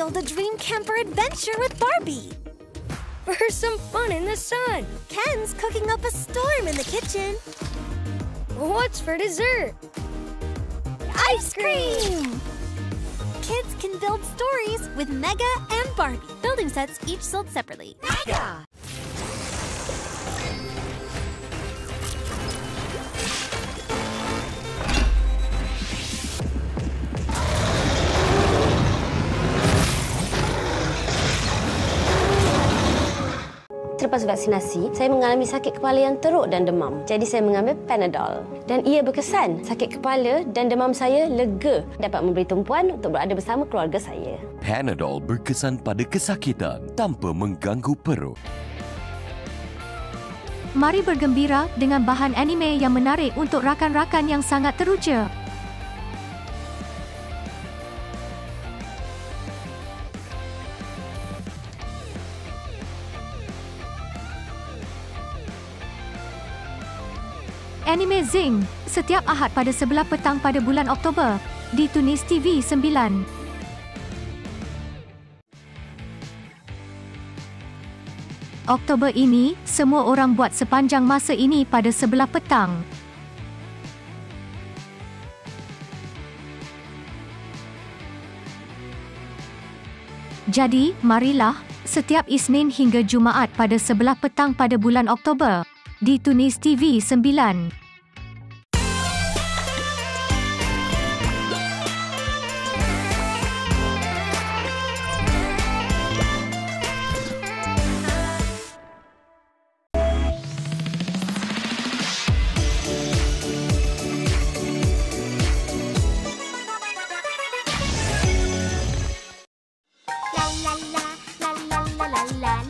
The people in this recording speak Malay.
build a dream camper adventure with Barbie. For some fun in the sun. Ken's cooking up a storm in the kitchen. What's for dessert? Ice cream! Kids can build stories with Mega and Barbie. Building sets each sold separately. Mega! Selepas vaksinasi, saya mengalami sakit kepala yang teruk dan demam. Jadi saya mengambil Panadol. Dan ia berkesan. Sakit kepala dan demam saya lega. Dapat memberi tumpuan untuk berada bersama keluarga saya. Panadol berkesan pada kesakitan tanpa mengganggu perut. Mari bergembira dengan bahan anime yang menarik untuk rakan-rakan yang sangat teruja. Anime Zing, setiap Ahad pada sebelah petang pada bulan Oktober, di Tunis TV 9. Oktober ini, semua orang buat sepanjang masa ini pada sebelah petang. Jadi, marilah, setiap Isnin hingga Jumaat pada sebelah petang pada bulan Oktober, di Tunis TV 9. La la la la la la